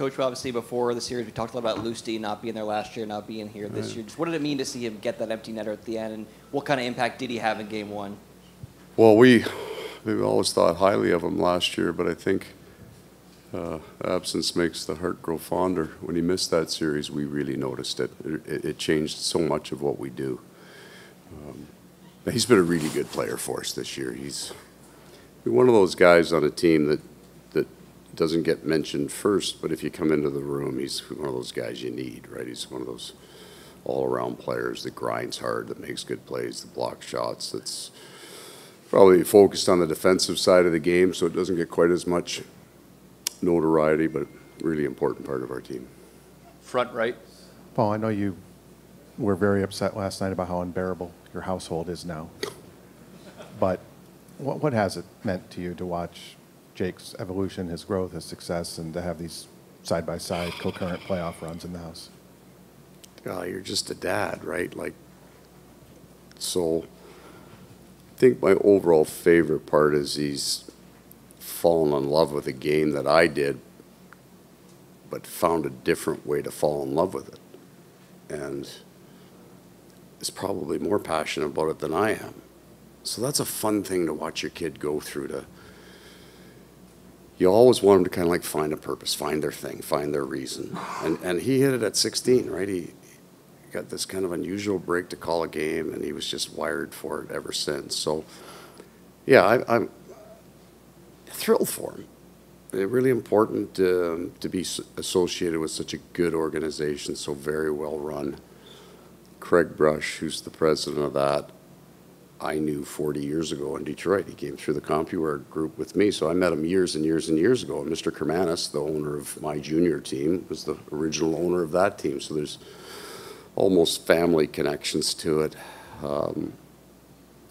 Coach, obviously before the series, we talked a lot about Lusty not being there last year, not being here this Right. year. Just what did it mean to see him get that empty netter at the end, and what kind of impact did he have in Game One? Well, we, we always thought highly of him last year, but I think uh, absence makes the heart grow fonder. When he missed that series, we really noticed it. It, it changed so much of what we do. Um, he's been a really good player for us this year. He's one of those guys on a team that that doesn't get mentioned first, but if you come into the room, he's one of those guys you need, right? He's one of those all-around players that grinds hard, that makes good plays, that blocks shots, that's probably focused on the defensive side of the game, so it doesn't get quite as much notoriety, but really important part of our team. Front right. Paul, I know you were very upset last night about how unbearable your household is now. But what, what has it meant to you to watch Jake's evolution, his growth, his success, and to have these side by side concurrent playoff runs in the house? You're just a dad, right? Like, so I think my overall favorite part is he's fallen in love with a game that I did, but found a different way to fall in love with it. And is probably more passionate about it than I am. So that's a fun thing to watch your kid go through to you always want them to kind of like find a purpose, find their thing, find their reason. And and he hit it at 16, right? He got this kind of unusual break to call a game, and he was just wired for it ever since. So, yeah, I, I'm thrilled for him. It's really important um, to be associated with such a good organization, so very well run. Craig Brush, who's the president of that, I knew 40 years ago in Detroit. He came through the Compuware group with me, so I met him years and years and years ago. And Mr. Karmanos, the owner of my junior team, was the original owner of that team. So there's almost family connections to it. Um,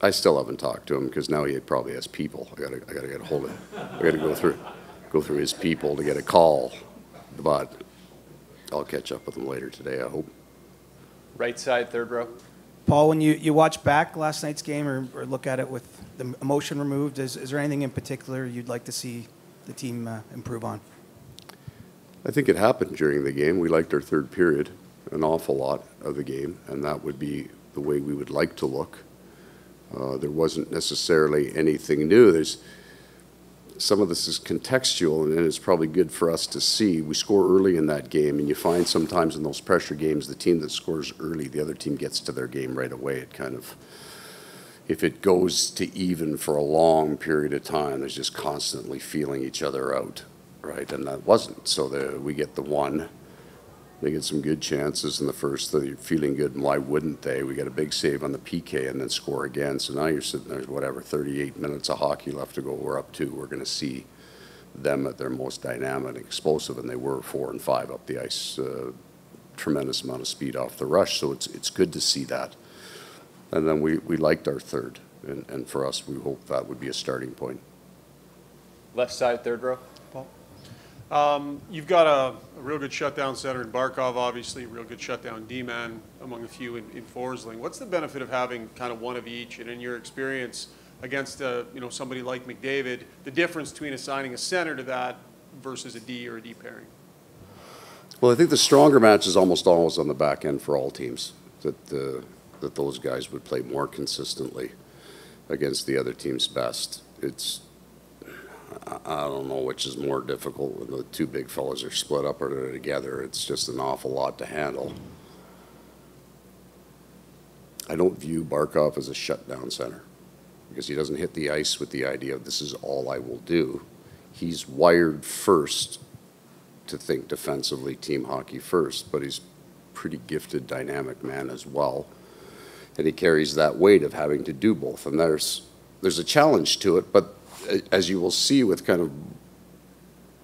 I still haven't talked to him because now he probably has people. I gotta, I gotta get a hold of. I gotta go through, go through his people to get a call. But I'll catch up with him later today, I hope. Right side, third row. Paul, when you, you watch back last night's game or, or look at it with the emotion removed, is, is there anything in particular you'd like to see the team uh, improve on? I think it happened during the game. We liked our third period an awful lot of the game, and that would be the way we would like to look. Uh, there wasn't necessarily anything new. There's some of this is contextual, and it's probably good for us to see. We score early in that game, and you find sometimes in those pressure games, the team that scores early, the other team gets to their game right away. It kind of, if it goes to even for a long period of time, there's just constantly feeling each other out, right? And that wasn't. So the, we get the one. They get some good chances in the first. They're feeling good, and why wouldn't they? We got a big save on the PK and then score again. So now you're sitting there, whatever, 38 minutes of hockey left to go. We're up two. We're going to see them at their most dynamic and explosive, and they were four and five up the ice. Uh, tremendous amount of speed off the rush. So it's it's good to see that. And then we, we liked our third, and, and for us, we hope that would be a starting point. Left side, third row. Um, You've got a a real good shutdown center in Barkov, obviously, real good shutdown D-man among a few in in Forsling. What's the benefit of having kind of one of each? And in your experience against, uh, you know, somebody like McDavid, the difference between assigning a center to that versus a D or a D pairing? Well, I think the stronger match is almost always on the back end for all teams. That uh, that those guys would play more consistently against the other team's best. It's I, don't know which is more difficult when the two big fellas are split up or they're together. It's just an awful lot to handle. I don't view Barkov as a shutdown center because he doesn't hit the ice with the idea of this is all I will do. He's wired first to think defensively, team hockey first, but he's pretty gifted, dynamic man as well. And he carries that weight of having to do both. And there's there's a challenge to it, but as you will see with kind of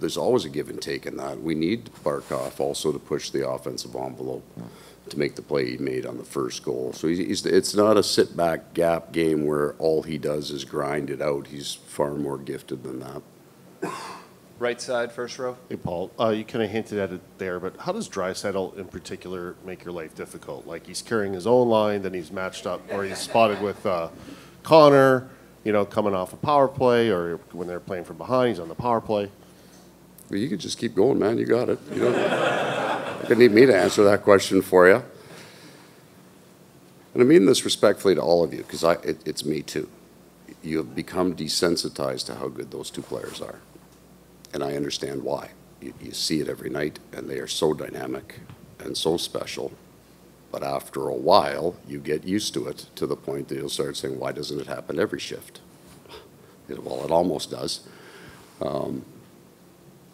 there's always a give and take in that. We need Barkov also to push the offensive envelope to make the play he made on the first goal. So he's, he's it's not a sit back gap game where all he does is grind it out. He's far more gifted than that. Right side, first row. Hey, Paul, uh, you kind of hinted at it there, but how does Draisaitl in particular make your life difficult? Like he's carrying his own line, then he's matched up, or he's spotted with uh, Connor, you know, coming off a power play, or when they're playing from behind, he's on the power play. Well, you could just keep going, man. You got it. You don't, you need me to answer that question for you. And I mean this respectfully to all of you, because it, it's me too. You have become desensitized to how good those two players are. And I understand why. You, you see it every night, and they are so dynamic and so special. But after a while, you get used to it to the point that you'll start saying, why doesn't it happen every shift? Well, it almost does. Um,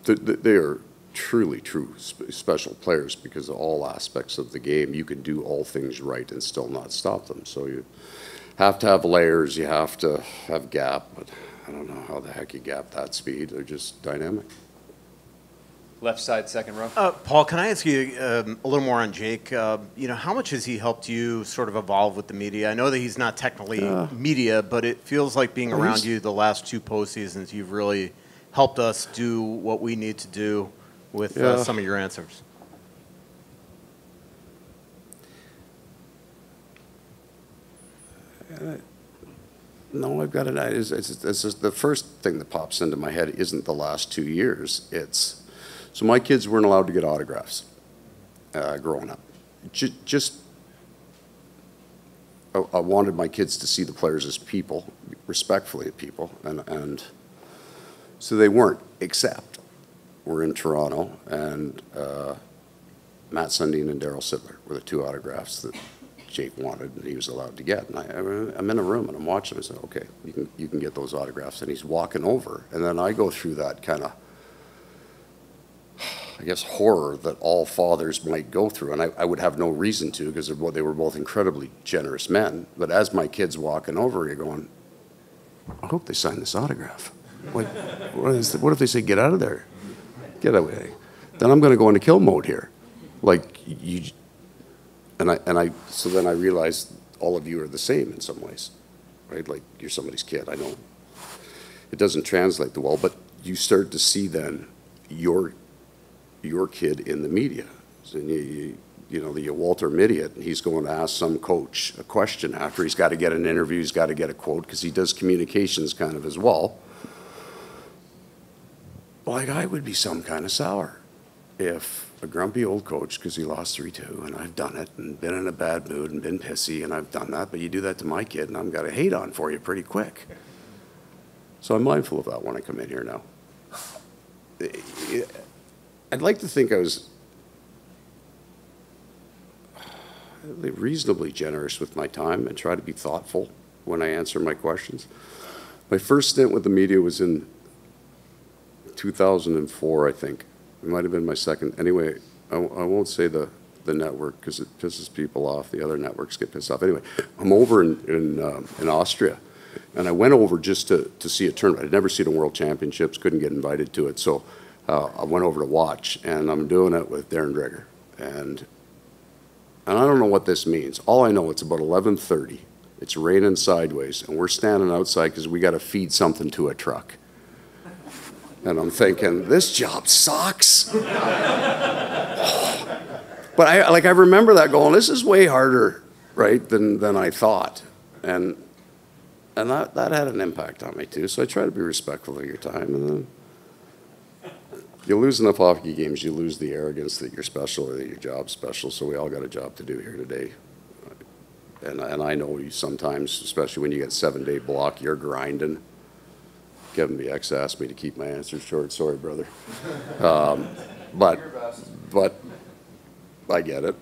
th- th- They are truly, true sp- special players because of all aspects of the game. You can do all things right and still not stop them. So you have to have layers, you have to have gap, but I don't know how the heck you gap that speed. They're just dynamic. Left side, second row. Uh, Paul, can I ask you um, a little more on Jake? Uh, you know, how much has he helped you sort of evolve with the media? I know that he's not technically media, but it feels like being around you the last two postseasons, you've really helped us do what we need to do with uh, Yeah. some of your answers. No, I've got it. It's, it's, it's just the first thing that pops into my head isn't the last two years. It's so my kids weren't allowed to get autographs uh, growing up. Ju- just I, I wanted my kids to see the players as people, respectfully people, and and so they weren't. Except we're in Toronto, and uh, Mats Sundin and Darryl Sittler were the two autographs that Jake wanted and he was allowed to get. And I, I'm in a room and I'm watching. I said, okay, you can, you can get those autographs. And he's walking over. And then I go through that kind of, I guess, horror that all fathers might go through. And I, I would have no reason to because they were both incredibly generous men. But as my kid's walking over, you're going, I hope they sign this autograph. What, is what if they say, get out of there? Get away. Then I'm going to go into kill mode here. Like, you, and I, and I, so then I realized all of you are the same in some ways, right? Like you're somebody's kid. I know it doesn't translate the well, but you start to see then your your kid in the media. And you, you, you know, the Walter Midiot, he's going to ask some coach a question after he's got to get an interview, he's got to get a quote because he does communications kind of as well. Like I would be some kind of sour if a grumpy old coach, because he lost 3 2, and I've done it and been in a bad mood and been pissy, and I've done that, but you do that to my kid, and I'm got a hate on for you pretty quick. So I'm mindful of that when I come in here now. I'd like to think I was reasonably generous with my time and try to be thoughtful when I answer my questions. My first stint with the media was in 2004, I think. It might have been my second. Anyway, I, I won't say the, the network because it pisses people off. The other networks get pissed off. Anyway, I'm over in, in, um, in Austria, and I went over just to, to see a tournament. I'd never seen a World Championships, couldn't get invited to it, so uh, I went over to watch, and I'm doing it with Darren Dreger. And, and I don't know what this means. All I know, it's about 11:30. It's raining sideways, and we're standing outside because we got to feed something to a truck. And I'm thinking, this job sucks. but I like I remember that going, this is way harder, right, than than I thought. And and that, that had an impact on me too. So I try to be respectful of your time and then you lose enough hockey games, you lose the arrogance that you're special or that your job's special. So we all got a job to do here today. And, and I know you sometimes, especially when you get seven day block, you're grinding. Kevin BX asked me to keep my answers short. Sorry, brother. Um, but, but I get it.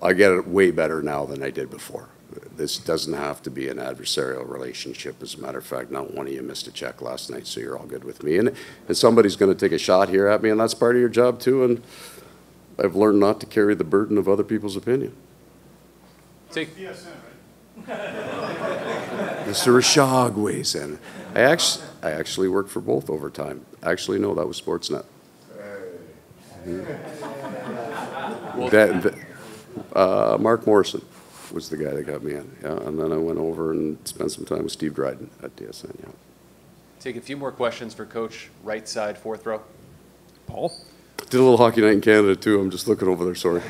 I get it way better now than I did before. This doesn't have to be an adversarial relationship. As a matter of fact, not one of you missed a check last night, so you're all good with me. And, and somebody's going to take a shot here at me, and that's part of your job too. And I've learned not to carry the burden of other people's opinion. Take, Mr. Rishaug weighs in. I actually, I actually worked for both overtime. Actually, no, that was Sportsnet. That, that- uh, Mark Morrison was the guy that got me in, yeah, and then I went over and spent some time with Steve Dryden at TSN, yeah. take a few more questions for Coach, right side, fourth row. Paul? Did a little hockey night in Canada too, I'm just looking over there, sorry.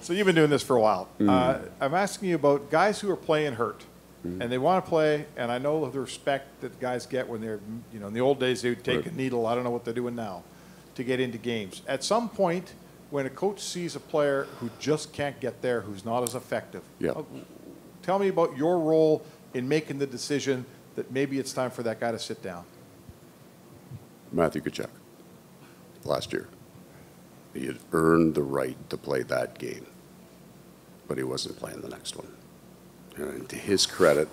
So you've been doing this for a while. Uh, I'm asking you about guys who are playing hurt. Mm-hmm. and they want to play, and I know the respect that guys get when they're, you know, in the old days, they would take a needle, I don't know what they're doing now, to get into games. At some point, when a coach sees a player who just can't get there, who's not as effective. Yeah. uh, Tell me about your role in making the decision that maybe it's time for that guy to sit down. Matthew Tkachuk, last year. He had earned the right to play that game, but he wasn't playing the next one. And to his credit,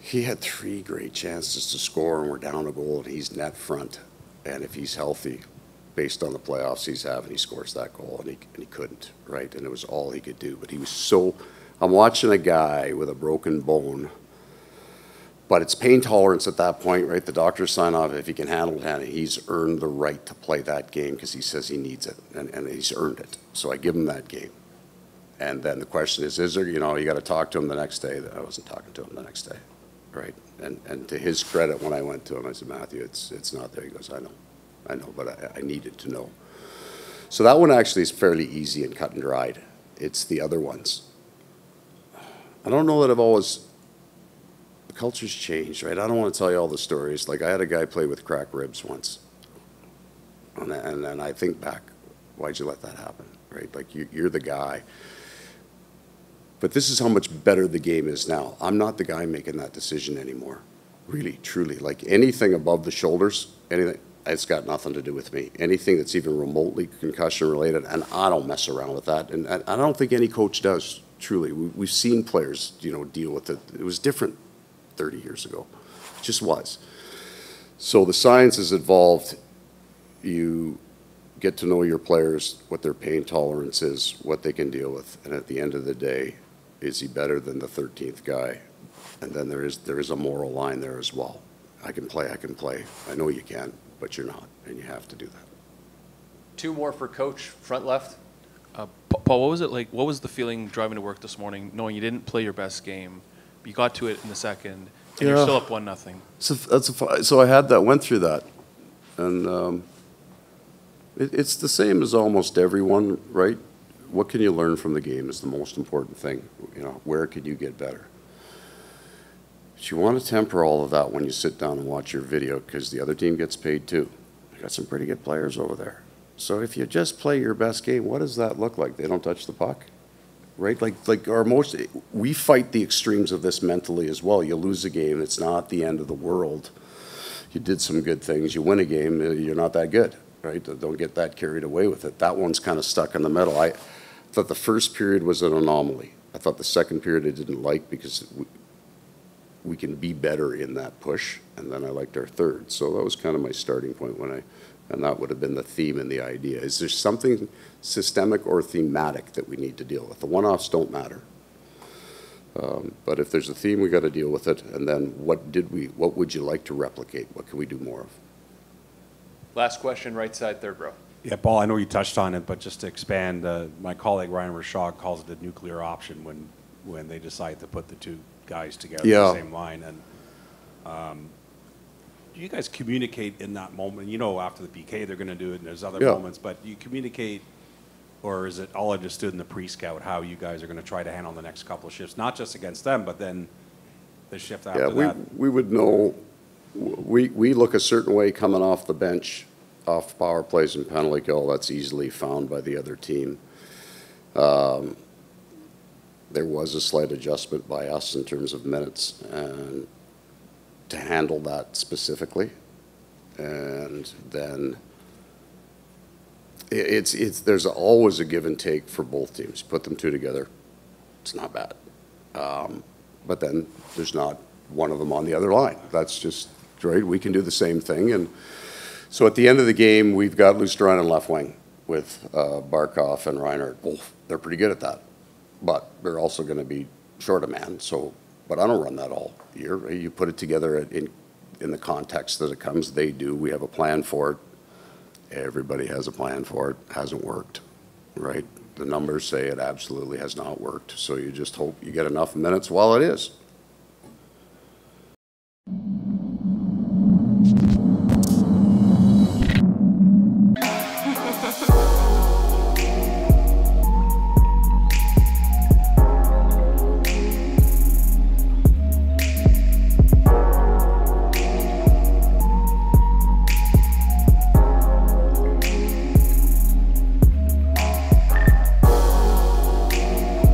he had three great chances to score, and we're down a goal, and he's net front. And if he's healthy, based on the playoffs he's having, he scores that goal, and he, and he couldn't, right? And it was all he could do. But he was so. I'm watching a guy with a broken bone but it's pain tolerance at that point, right? The doctors sign off if he can handle it, he's earned the right to play that game because he says he needs it, and, and he's earned it. So I give him that game. And then the question is, is there, you know, you got to talk to him the next day. I wasn't talking to him the next day, right? And, and to his credit, when I went to him, I said, Matthew, it's, it's not there. He goes, I know, I know, but I, I needed to know. So that one actually is fairly easy and cut and dried. It's the other ones. I don't know that I've always the culture's changed, right? I don't want to tell you all the stories. Like I had a guy play with crack ribs once, and and, and I think back, why'd you let that happen, right? Like you, you're the guy. But this is how much better the game is now. I'm not the guy making that decision anymore, really, truly. Like anything above the shoulders, anything, it's got nothing to do with me. Anything that's even remotely concussion related, and I don't mess around with that. And I, don't think any coach does. Truly, we, we've seen players, you know, deal with it. It was different 30 years ago. It just was. So the science has evolved. You get to know your players, what their pain tolerance is, what they can deal with, and at the end of the day, is he better than the 13th guy? And then there is there is a moral line there as well. I can play, I can play. I know you can, but you're not, and you have to do that. Two more for coach, front left. Uh, Paul, what was it like? What was the feeling driving to work this morning, knowing you didn't play your best game, but you got to it in the second, and you're still up one nothing? So that's a, so I had that, went through that, and um, it, it's the same as almost everyone, right? What can you learn from the game is the most important thing. You know, where can you get better? But you want to temper all of that when you sit down and watch your video because the other team gets paid too. You got some pretty good players over there. So if you just play your best game, what does that look like? They don't touch the puck right? Like, like our most, we fight the extremes of this mentally as well. You lose a game, it's not the end of the world. You did some good things, you win a game, uh, you're not that good, right? Don't get that carried away with it. That one's kind of stuck in the middle. I thought the first period was an anomaly. I thought the second period I didn't like because we can be better in that push, and then I liked our third. So that was kind of my starting point when I, and that would have been the theme and the idea. Is there something systemic or thematic that we need to deal with? The one-offs don't matter. Um, But if there's a theme, we got to deal with it, and then what did we, what would you like to replicate? What can we do more of? Last question, right side, third row. Yeah, Paul, I know you touched on it, but just to expand, uh, my colleague Ryan Rishaug calls it a nuclear option when, when they decide to put the two guys together in Yeah. the same line. And um, do you guys communicate in that moment? You know, after the PK, they're going to do it, and there's other Yeah. moments, but do you communicate, or is it all understood in the pre-scout how you guys are going to try to handle the next couple of shifts, not just against them, but then the shift Yeah, after we, that? we would know, we, we look a certain way coming off the bench, off power plays and penalty kill, that's easily found by the other team. Um, There was a slight adjustment by us in terms of minutes and to handle that specifically. And then it's, it's, there's always a give and take for both teams. Put them two together, it's not bad. Um, But then there's not one of them on the other line. That's just, right, we can do the same thing. And so at the end of the game, we've got Luostarinen and left wing with uh, Barkov and Reinhart. Well, they're pretty good at that. But they're also going to be short a man, so, but I don't run that all year. You put it together in, in the context that it comes, they do. We have a plan for it. Everybody has a plan for it. Hasn't worked, right? The numbers say it absolutely has not worked. So you just hope you get enough minutes while it is.